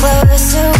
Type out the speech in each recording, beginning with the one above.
closer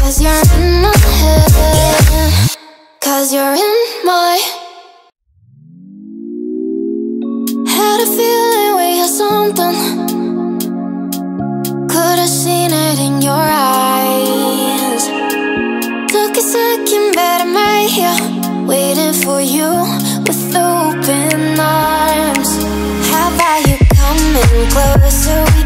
Cause you're in my head. Cause you're in my Had a feeling we had something. Could've seen it in your eyes. Took a second Waiting for you with open arms. How you coming closer?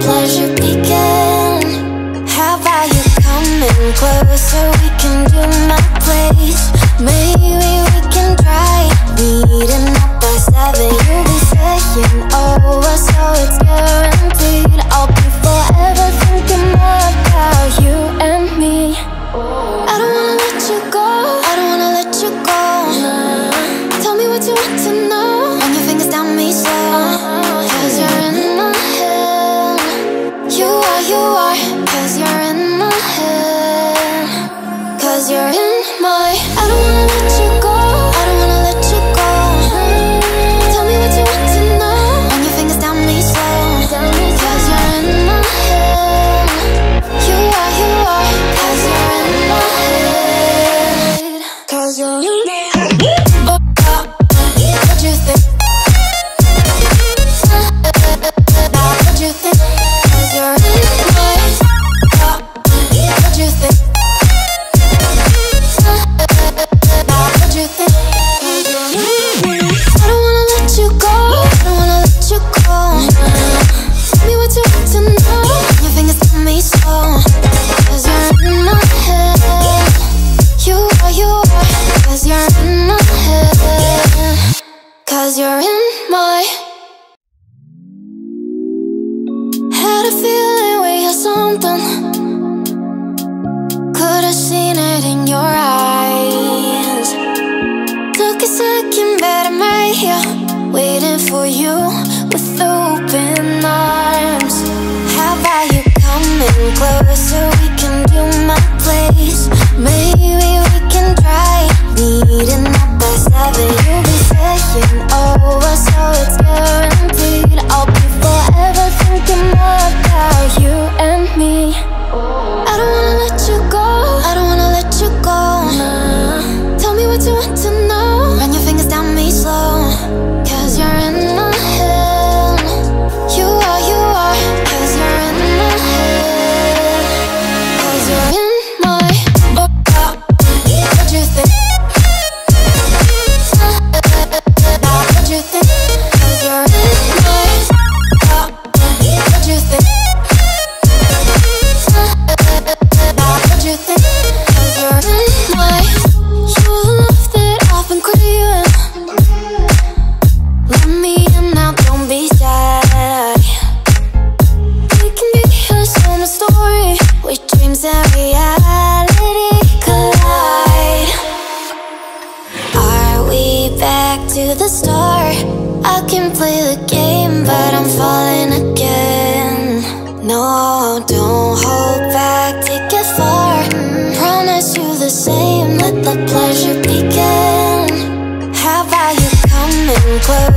pleasure begin How about you coming closer, we can do my place. Maybe we can try. Meeting up by seven. You'll be saying close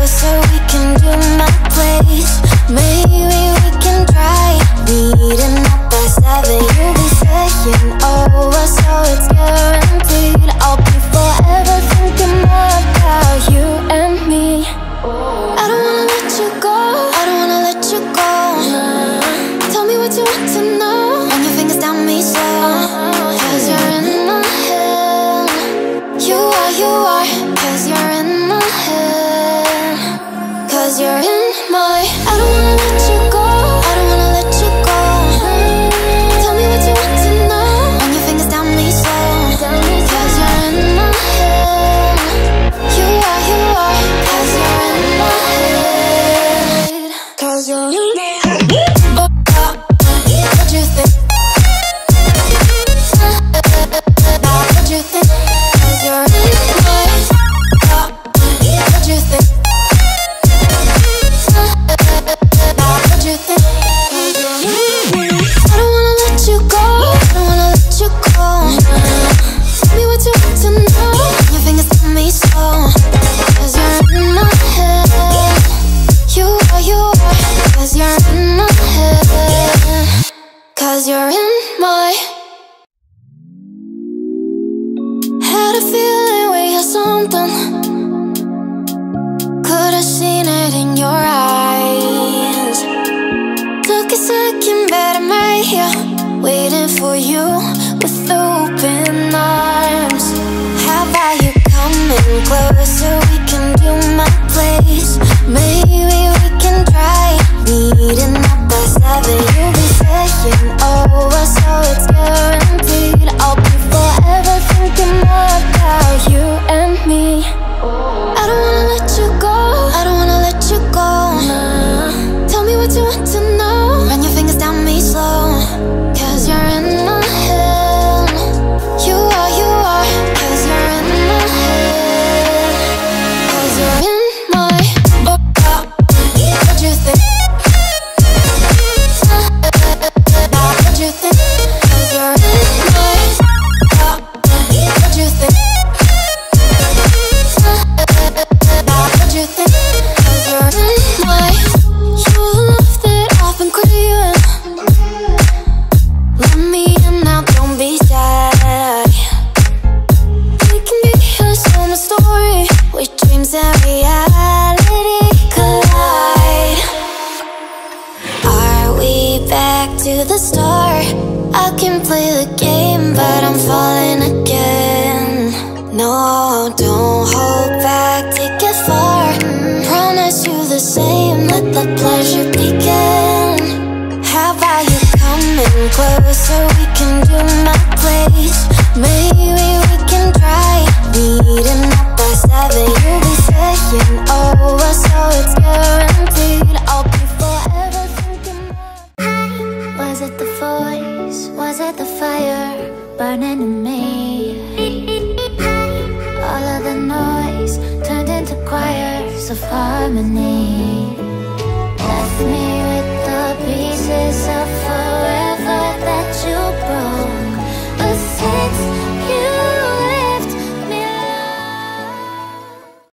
was so something. Could've seen it in your eyes. Took a second, but I'm right here, waiting for you with open arms. How about you coming closer? We can do my place. Maybe we can try meeting up by seven. You'll be saying over, so it's guaranteed. To the start? I can play the game, but I'm falling again. No, don't hold back, take it far. Promise you the same, let the pleasure begin. How about you coming closer? We can do my place. Maybe we can try meeting up by seven. You'll be saying oh, over, so it's guaranteed.